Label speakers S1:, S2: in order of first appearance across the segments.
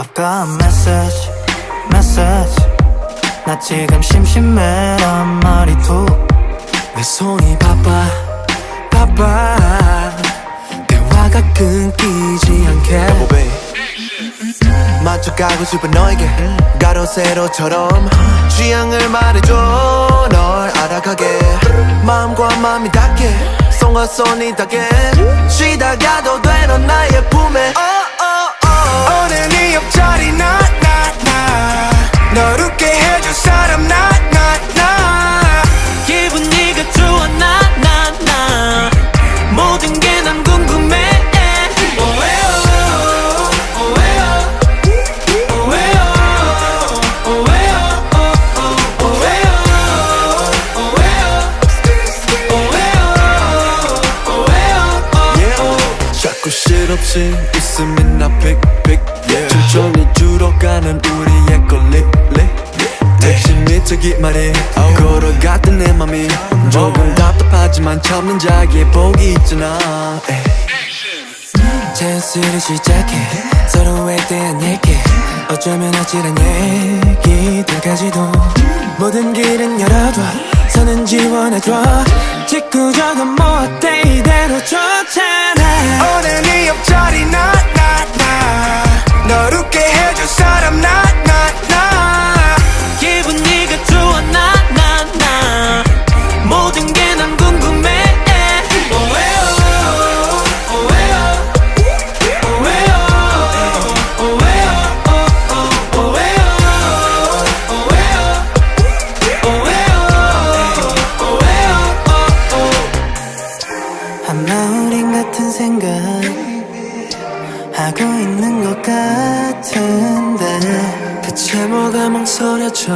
S1: 보낼까 메시지 메시지 나 지금 심심해 란 말이 툭내 손이 바빠 바빠. 대화가 끊기지 않게. 여보
S2: babe 마주 가고 싶은 너에게. 가로 세로처럼 취향을 말해줘. 널 알아가게. 마음과 마음이 닿게. 손과 손이 닿게. 쉬다 가도 되는 나의 품에
S3: 실없이 웃으면 나 픽픽 천천히 줄어가는 우리의 걸리 택시 밑저기 말이 걸어갔던 내 맘이 조금 답답하지만 참는 자기의 복이 있잖아.
S1: 찬스를 시작해. 서로에 대한 얘기. 어쩌면 아찔한 얘기들까지도 모든 길은 열어둬 선은 지원해줘. 직구적은 뭐 어때 하고 있는 것 같은데 대체 뭐가 망설여져?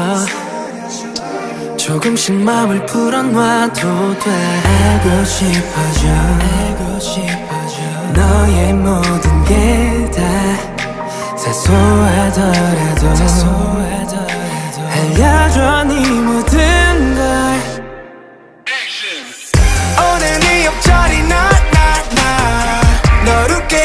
S1: 조금씩 마음을 풀어놔도 돼. 알고 싶어져. 알고 싶어져. 너의 모든 게 다 사소하더라도. 사소하더라도. 알려줘 네 모든 걸.
S4: 오늘 네 옆자리 나나나. 너를 깨